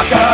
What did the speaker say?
Motherfucker